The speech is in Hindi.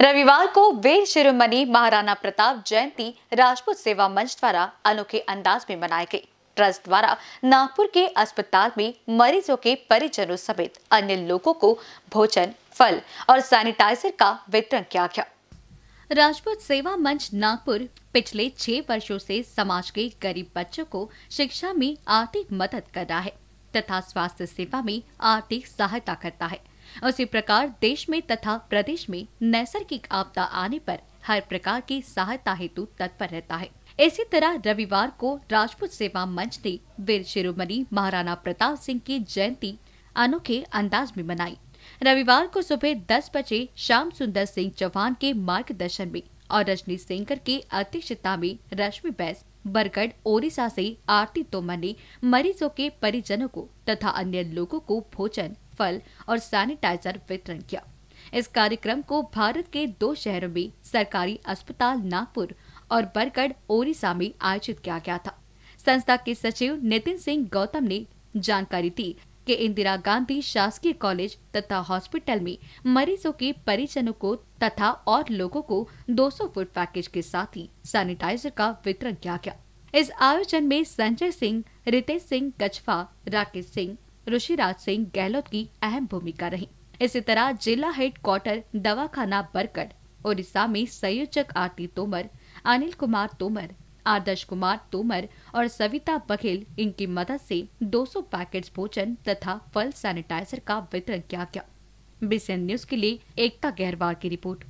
रविवार को वीर शिरोमणि महाराणा प्रताप जयंती राजपूत सेवा मंच द्वारा अनोखे अंदाज में मनाई गई। ट्रस्ट द्वारा नागपुर के अस्पताल में मरीजों के परिजनों समेत अन्य लोगों को भोजन, फल और सैनिटाइजर का वितरण किया गया। राजपूत सेवा मंच नागपुर पिछले छह वर्षों से समाज के गरीब बच्चों को शिक्षा में आर्थिक मदद कर रहा है तथा स्वास्थ्य सेवा में आर्थिक सहायता करता है। उसी प्रकार देश में तथा प्रदेश में नैसर्गिक आपदा आने पर हर प्रकार की सहायता हेतु तत्पर रहता है। इसी तरह रविवार को राजपूत सेवा मंच ने वीर शिरोमणि महाराणा प्रताप सिंह की जयंती अनोखे अंदाज में मनाई। रविवार को सुबह 10 बजे श्याम सुंदर सिंह चौहान के मार्गदर्शन में और रजनी सिंकर की अध्यक्षता में रश्मि बैस, बरगढ़, ओडिशा से आरती तोमर ने मरीजों के परिजनों को तथा अन्य लोगों को भोजन फल और सैनिटाइजर वितरण किया। इस कार्यक्रम को भारत के दो शहरों में, सरकारी अस्पताल नागपुर और बरगढ़, ओडिशा में आयोजित किया गया था। संस्था के सचिव नितिन सिंह गौतम ने जानकारी दी कि इंदिरा गांधी शासकीय कॉलेज तथा हॉस्पिटल में मरीजों के परिजनों को तथा और लोगों को 200 फुट पैकेज के साथ ही सैनिटाइजर का वितरण किया गया। इस आयोजन में संजय सिंह, रितेश सिंह, गजफा, राकेश सिंह ऋषिराज सिंह गहलोत की अहम भूमिका रही। इसी तरह जिला हेड क्वार्टर दवाखाना बरकट, ओडिशा में संयोजक आरती तोमर, अनिल कुमार तोमर, आदर्श कुमार तोमर और सविता बघेल इनकी मदद से 200 पैकेट भोजन तथा फल सैनिटाइजर का वितरण किया गया। बीसीएन न्यूज़ के लिए एकता गहरवाल की रिपोर्ट।